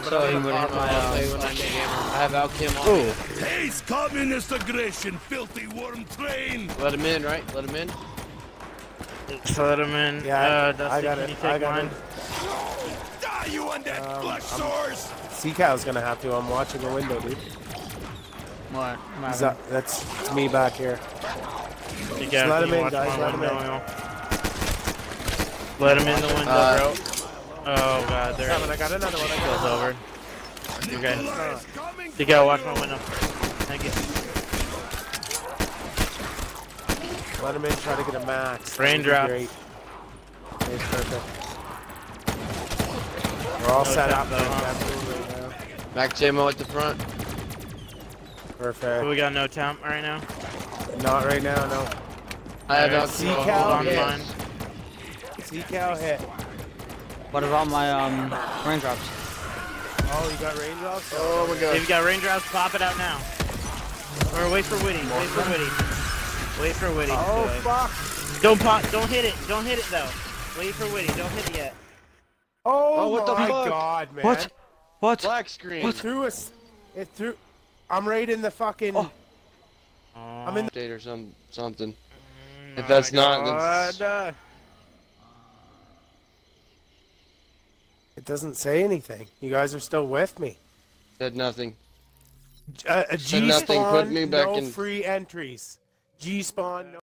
know, but So I'm he gonna wouldn't pop hit my, uh, he wouldn't hit. I have Alchem on Ooh. me. Taste communist aggression, filthy worm train! Let him in, right? Let him in. Let him in. Yeah, I- uh, Dusty, I got can it, you I got mine? it. Die, you undead Um, flesh I'm- sores! Seacow's gonna have to. I'm watching the window, dude. What? He's up. That's it's me back here. You Just let him in, guys, let him in. Let him in the window, Uh, bro. Oh god, there Coming, I got another one. I got Kill's over. Okay. Goliath's coming You gotta for watch you. my window. Thank you. Let him in. Try to get a max. Raindrop. Great. Perfect. We're all No set up. though, huh? Absolutely, yeah. Max ammo at the front. Perfect. So we got no temp right now. Not right now, no. I have Alright, Alchem. Seacal Hold on hit. mine. Seacow hit. What about my um Reign Drops? Oh, you got Reign Drops? Oh my If god. you got Reign Drops, pop it out now. Or wait for Witty. Wait for Witty. Wait for Witty. Oh, Do it. fuck. Don't pop. Don't hit it. Don't hit it though. Wait for Witty. Don't hit it yet. Oh, Oh, what the my fuck? god, man. What? What? Black screen. It threw us. It threw. I'm right in the fucking. Oh. I'm in the. Update or some something. Oh If that's my not, then It doesn't say anything. You guys are still with me. said nothing. Uh, a Said nothing, put me back no in- free entries. G spawn, no.